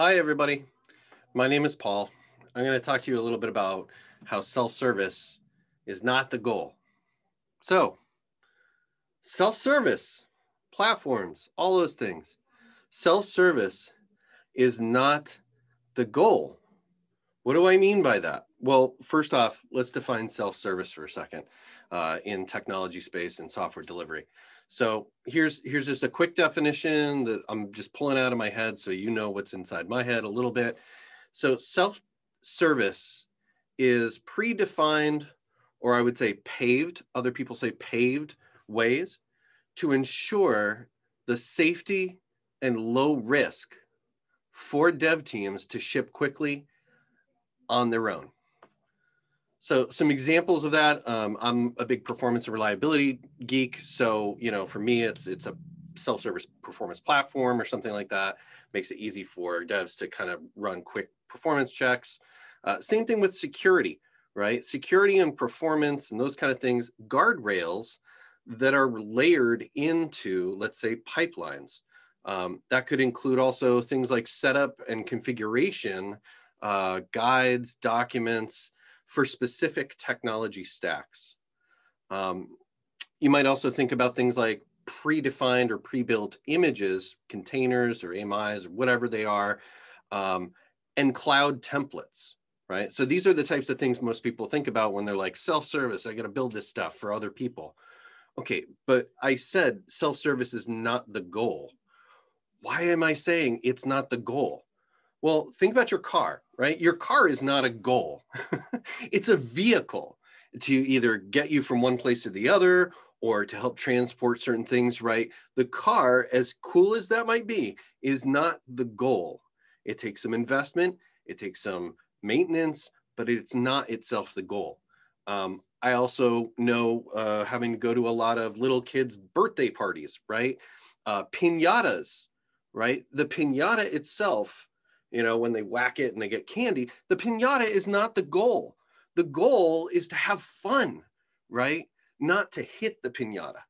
Hi, everybody. My name is Paul. I'm going to talk to you a little bit about how self service is not the goal. So, self service, platforms, all those things. Self service is not the goal. What do I mean by that? Well, first off, let's define self service for a second uh, in technology space and software delivery. So here's here's just a quick definition that I'm just pulling out of my head so you know what's inside my head a little bit. So self-service is predefined or I would say paved, other people say paved ways to ensure the safety and low risk for dev teams to ship quickly on their own. So some examples of that. Um, I'm a big performance and reliability geek. So you know, for me, it's it's a self-service performance platform or something like that. Makes it easy for devs to kind of run quick performance checks. Uh, same thing with security, right? Security and performance and those kind of things. Guardrails that are layered into, let's say, pipelines. Um, that could include also things like setup and configuration, uh, guides, documents for specific technology stacks. Um, you might also think about things like predefined or pre-built images, containers or AMIs or whatever they are, um, and cloud templates, right? So these are the types of things most people think about when they're like self-service, I got to build this stuff for other people. Okay, but I said self-service is not the goal. Why am I saying it's not the goal? Well, think about your car, right? Your car is not a goal, it's a vehicle to either get you from one place to the other or to help transport certain things, right? The car, as cool as that might be, is not the goal. It takes some investment, it takes some maintenance, but it's not itself the goal. Um, I also know uh, having to go to a lot of little kids' birthday parties, right? Uh, pinatas, right? The pinata itself you know, when they whack it and they get candy. The pinata is not the goal. The goal is to have fun, right? Not to hit the pinata,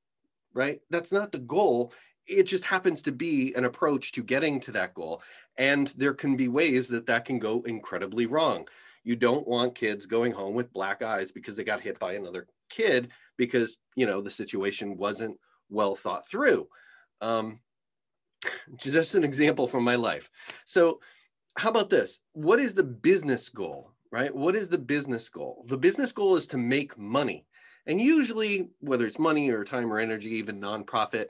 right? That's not the goal. It just happens to be an approach to getting to that goal. And there can be ways that that can go incredibly wrong. You don't want kids going home with black eyes because they got hit by another kid because, you know, the situation wasn't well thought through. Um, just an example from my life. So, how about this? What is the business goal, right? What is the business goal? The business goal is to make money. And usually, whether it's money or time or energy, even nonprofit,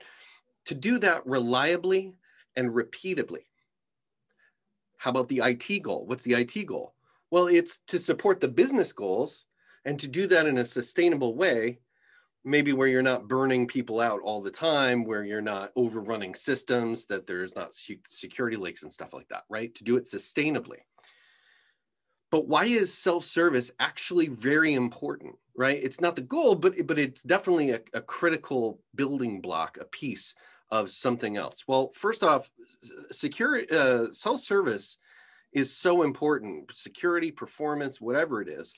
to do that reliably and repeatably. How about the IT goal? What's the IT goal? Well, it's to support the business goals and to do that in a sustainable way maybe where you're not burning people out all the time, where you're not overrunning systems, that there's not security leaks and stuff like that, right? To do it sustainably. But why is self-service actually very important, right? It's not the goal, but but it's definitely a, a critical building block, a piece of something else. Well, first off, security, uh, self-service is so important. Security, performance, whatever it is,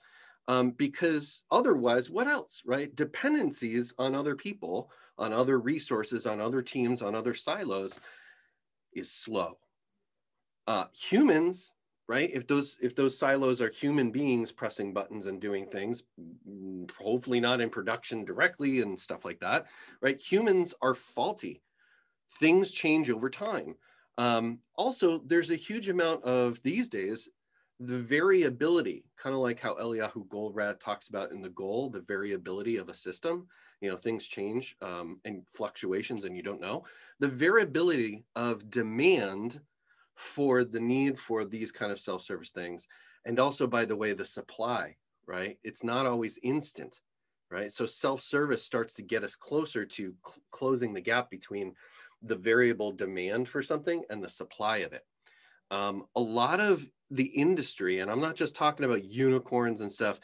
um, because otherwise, what else, right? Dependencies on other people, on other resources, on other teams, on other silos is slow. Uh, humans, right? If those if those silos are human beings pressing buttons and doing things, hopefully not in production directly and stuff like that, right? Humans are faulty. Things change over time. Um, also, there's a huge amount of these days the variability, kind of like how Eliyahu Goldratt talks about in the goal, the variability of a system, you know, things change um, and fluctuations and you don't know. The variability of demand for the need for these kind of self-service things. And also, by the way, the supply, right? It's not always instant, right? So self-service starts to get us closer to cl- closing the gap between the variable demand for something and the supply of it. Um, a lot of the industry, and I'm not just talking about unicorns and stuff,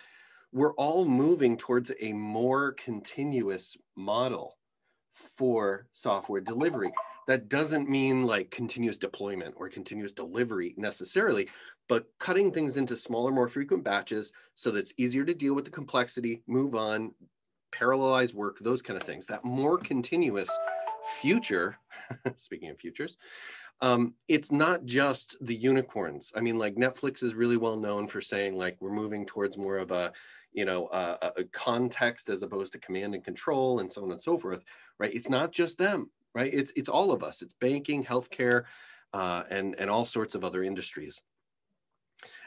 we're all moving towards a more continuous model for software delivery. That doesn't mean like continuous deployment or continuous delivery necessarily, but cutting things into smaller, more frequent batches so that it's easier to deal with the complexity, move on, parallelize work, those kind of things. That more continuous future, speaking of futures, um, it's not just the unicorns. I mean, like Netflix is really well known for saying like we're moving towards more of a, you know, a, a context as opposed to command and control and so on and so forth. Right? It's not just them. Right? It's it's all of us. It's banking, healthcare, uh, and and all sorts of other industries.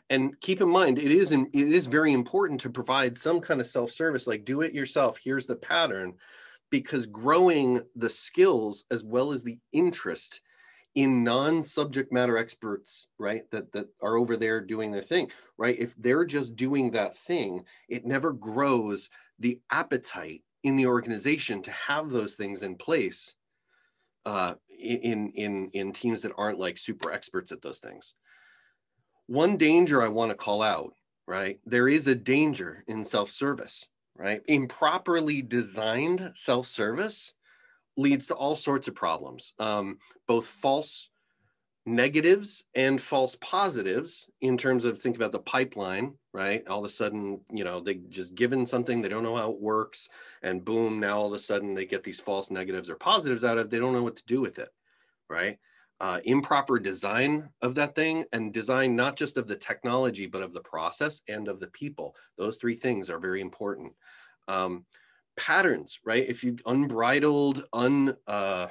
And keep in mind, it is in, it is very important to provide some kind of self service, like do it yourself. Here's the pattern, because growing the skills as well as the interest in non-subject matter experts right that that are over there doing their thing right? If they're just doing that thing it never grows the appetite in the organization to have those things in place uh, in in in teams that aren't like super experts at those things. One danger i want to call out right there is a danger in self-service right? Improperly designed self-service leads to all sorts of problems, um, both false negatives and false positives in terms of think about the pipeline right? All of a sudden you know they just given something they don't know how it works and boom now all of a sudden they get these false negatives or positives out of they don't know what to do with it right uh, improper design of that thing and design not just of the technology but of the process and of the people those three things are very important um, patterns, right? If you unbridled, un uh,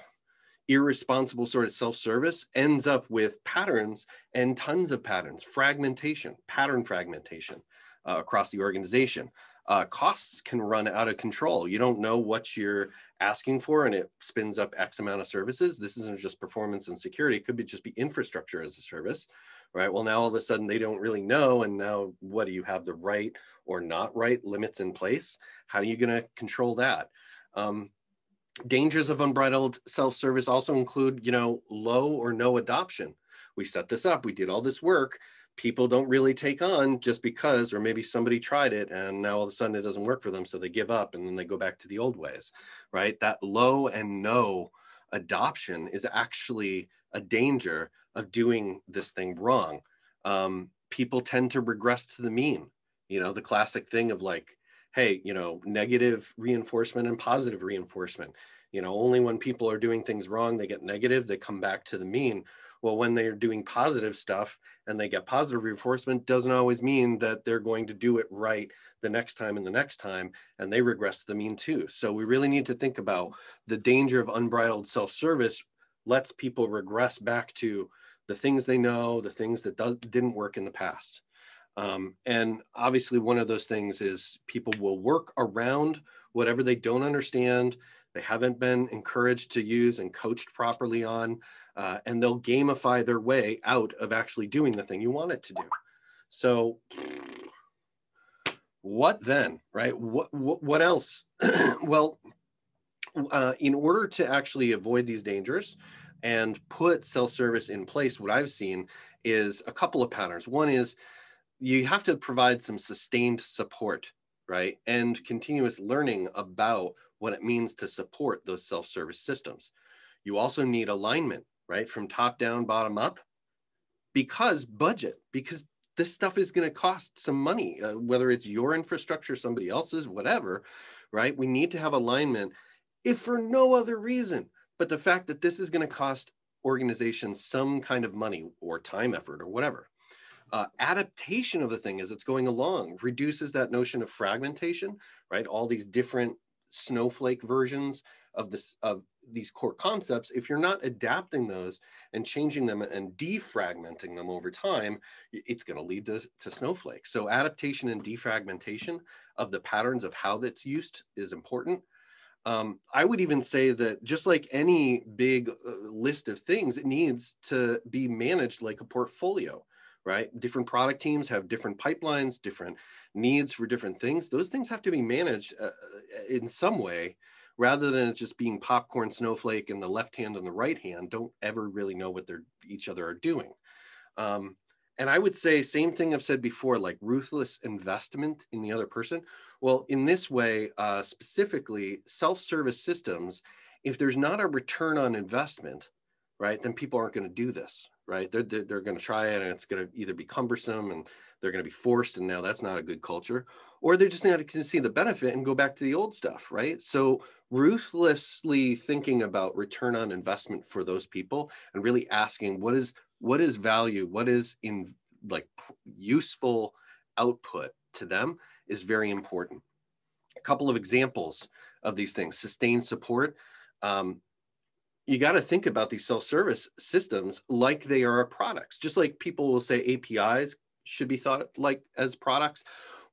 irresponsible sort of self-service ends up with patterns and tons of patterns, fragmentation, pattern fragmentation uh, across the organization. Uh, costs can run out of control. You don't know what you're asking for, and it spins up X amount of services. This isn't just performance and security; it could be just be infrastructure as a service, right? Well, now all of a sudden they don't really know. And now what do you have the right or not right limits in place? How are you going to control that? Um, dangers of unbridled self-service also include, you know, low or no adoption. We set this up, we did all this work. People don't really take on just because, or maybe somebody tried it and now all of a sudden it doesn't work for them. So they give up and then they go back to the old ways, right? That low and no adoption is actually a danger of doing this thing wrong. Um, people tend to regress to the mean. You know, the classic thing of like, hey, you know, negative reinforcement and positive reinforcement. You know, only when people are doing things wrong, they get negative, they come back to the mean. Well, when they're doing positive stuff and they get positive reinforcement, doesn't always mean that they're going to do it right the next time and the next time, and they regress to the mean too. So we really need to think about the danger of unbridled self service lets people regress back to the things they know, the things that do- didn't work in the past. Um, and obviously, one of those things is people will work around whatever they don't understand, they haven't been encouraged to use and coached properly on, uh, and they'll gamify their way out of actually doing the thing you want it to do. So, what then, right? What what, what else? well, uh, in order to actually avoid these dangers and put self service in place, what I've seen is a couple of patterns. One is you have to provide some sustained support, right? And continuous learning about what it means to support those self service systems. You also need alignment, right? From top down, bottom up, because budget, because this stuff is going to cost some money, uh, whether it's your infrastructure, somebody else's, whatever, right? We need to have alignment if for no other reason but the fact that this is going to cost organizations some kind of money or time effort or whatever uh, adaptation of the thing as it's going along reduces that notion of fragmentation right? All these different snowflake versions of this of these core concepts if you're not adapting those and changing them and defragmenting them over time it's going to lead to, to snowflakes so adaptation and defragmentation of the patterns of how that's used is important. Um, I would even say that just like any big uh, list of things, it needs to be managed like a portfolio, right? Different product teams have different pipelines, different needs for different things. Those things have to be managed uh, uh in some way rather than it's just being popcorn snowflake and the left hand and the right hand don't ever really know what they're each other are doing. Um, and I would say same thing I've said before, like ruthless investment in the other person. Well, in this way, uh, specifically self-service systems, if there's not a return on investment, right, then people aren't going to do this, right? They're, they're, they're going to try it and it's going to either be cumbersome and they're going to be forced and now that's not a good culture, or they're just going to see the benefit and go back to the old stuff, right? So ruthlessly thinking about return on investment for those people and really asking what is what is value what is in like useful output to them is very important a couple of examples of these things sustained support um, you got to think about these self-service systems like they are products. Just like people will say apis should be thought like as products.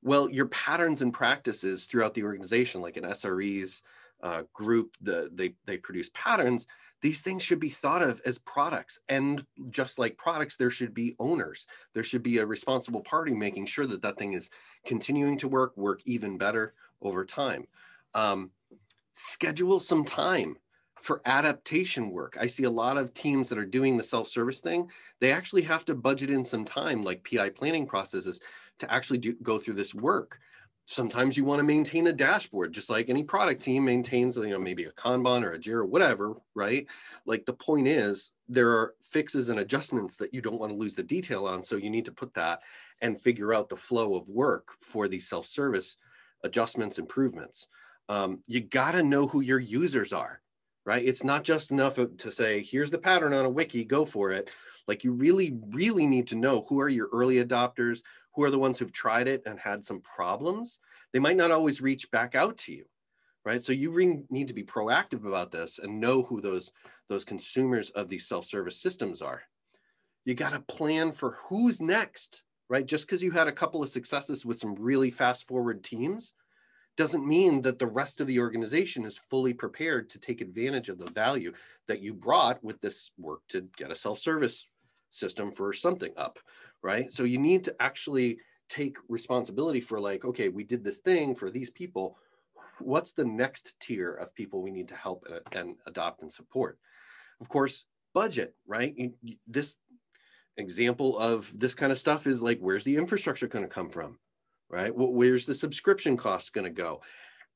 Well your patterns and practices throughout the organization like in sres uh, group the, they they produce patterns these things should be thought of as products. And just like products there should be owners. There should be a responsible party making sure that that thing is continuing to work work even better over time. Um, schedule some time for adaptation work. I see a lot of teams that are doing the self-service thing. They actually have to budget in some time like pi planning processes to actually do, go through this work. Sometimes you want to maintain a dashboard just like any product team maintains you know maybe a kanban or a jira whatever right? Like the point is there are fixes and adjustments that you don't want to lose the detail on so you need to put that and figure out the flow of work for these self-service adjustments improvements. Um, you got to know who your users are right it's not just enough to say here's the pattern on a wiki go for it like you really really need to know who are your early adopters who are the ones who've tried it and had some problems, they might not always reach back out to you, right? So you re- need to be proactive about this and know who those those consumers of these self-service systems are. You got to plan for who's next, right? Just because you had a couple of successes with some really fast forward teams doesn't mean that the rest of the organization is fully prepared to take advantage of the value that you brought with this work to get a self-service system for something up, right? So you need to actually take responsibility for like, okay, we did this thing for these people. What's the next tier of people we need to help and, and adopt and support? Of course, budget, right? This example of this kind of stuff is like, where's the infrastructure going to come from, right? Where's the subscription costs going to go?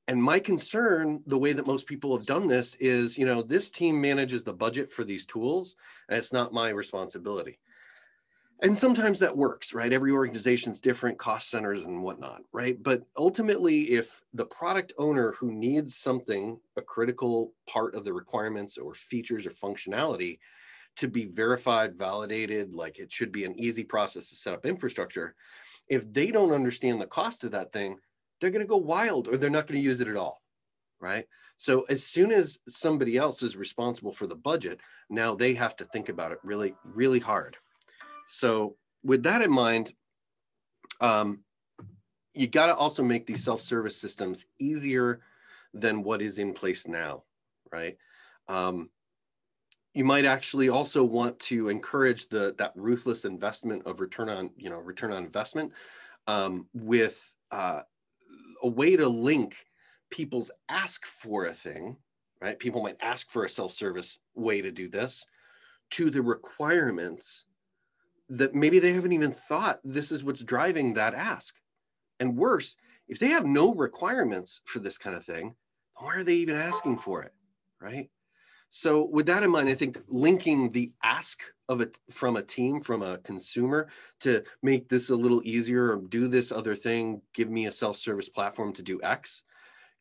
And my concern, the way that most people have done this is, you know, this team manages the budget for these tools, and it's not my responsibility. And sometimes that works, right? Every organization's different, cost centers and whatnot, right? But ultimately, if the product owner who needs something, a critical part of the requirements or features or functionality to be verified, validated, like it should be an easy process to set up infrastructure, if they don't understand the cost of that thing, they're going to go wild or they're not going to use it at all right? So as soon as somebody else is responsible for the budget now they have to think about it really really hard. So with that in mind um, you got to also make these self-service systems easier than what is in place now right? Um, you might actually also want to encourage the that ruthless investment of return on you know return on investment um, with uh, a way to link people's ask for a thing, right? People might ask for a self service way to do this to the requirements that maybe they haven't even thought this is what's driving that ask. And worse, if they have no requirements for this kind of thing, why are they even asking for it? Right. So with that in mind, I think linking the ask of it from a team, from a consumer to make this a little easier or do this other thing, give me a self-service platform to do X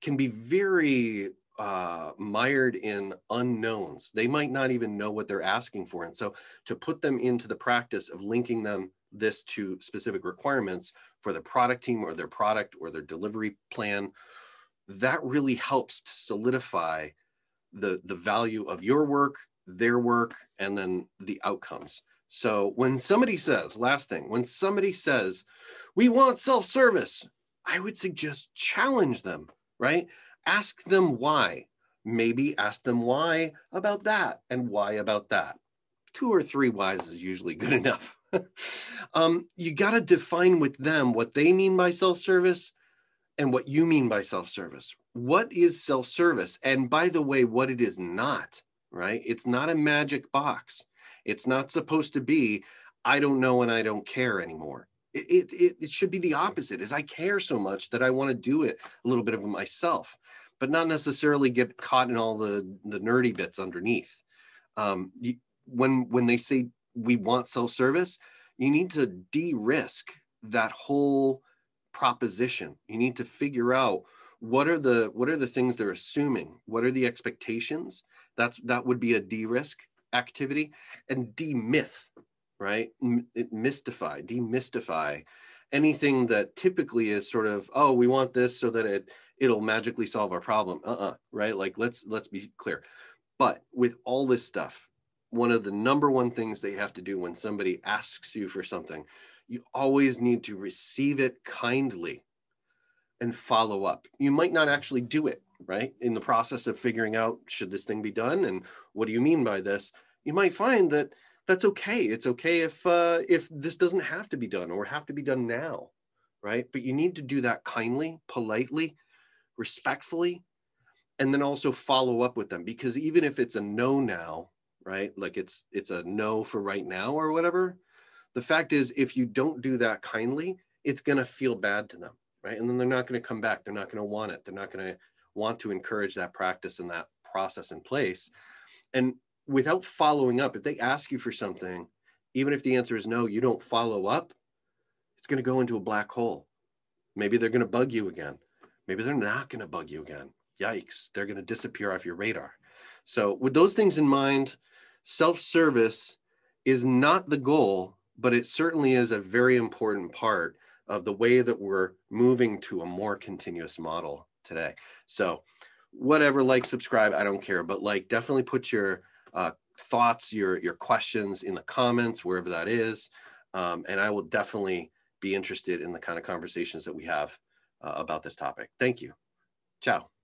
can be very uh, mired in unknowns. They might not even know what they're asking for. And so to put them into the practice of linking them this to specific requirements for the product team or their product or their delivery plan, that really helps to solidify the the value of your work their work and then the outcomes. So when somebody says last thing when somebody says we want self-service i would suggest challenge them right? Ask them why. Maybe ask them why about that and why about that. Two or three whys is usually good enough. Um, you got to define with them what they mean by self-service and what you mean by self-service. What is self-service? And by the way what it is not right? It's not a magic box. It's not supposed to be i don't know and i don't care anymore. It, it, it should be the opposite is i care so much that i want to do it a little bit of myself but not necessarily get caught in all the the nerdy bits underneath. Um, you, when when they say we want self-service you need to de-risk that whole proposition. You need to figure out what are the what are the things they're assuming? What are the expectations? That's that would be a de-risk activity and de-myth right? M- mystify demystify anything that typically is sort of oh we want this so that it it'll magically solve our problem. Uh-uh right? Like let's let's be clear. But with all this stuff one of the number one things they have to do when somebody asks you for something you always need to receive it kindly and follow up you might not actually do it right in the process of figuring out should this thing be done and what do you mean by this you might find that that's okay. It's okay if uh, if this doesn't have to be done or have to be done now, right? But you need to do that kindly, politely, respectfully, and then also follow up with them because even if it's a no now, right? Like it's it's a no for right now or whatever. The fact is, if you don't do that kindly, it's gonna feel bad to them, right? And then they're not gonna come back. They're not gonna want it. They're not gonna want to encourage that practice and that process in place. And without following up, if they ask you for something, even if the answer is no, you don't follow up, it's going to go into a black hole. Maybe they're going to bug you again. Maybe they're not going to bug you again. Yikes, they're going to disappear off your radar. So, with those things in mind, self service is not the goal, but it certainly is a very important part of the way that we're moving to a more continuous model today. So, whatever, like, subscribe, I don't care, but like, definitely put your uh, thoughts, your your questions in the comments, wherever that is, um, and I will definitely be interested in the kind of conversations that we have uh, about this topic. Thank you. Ciao.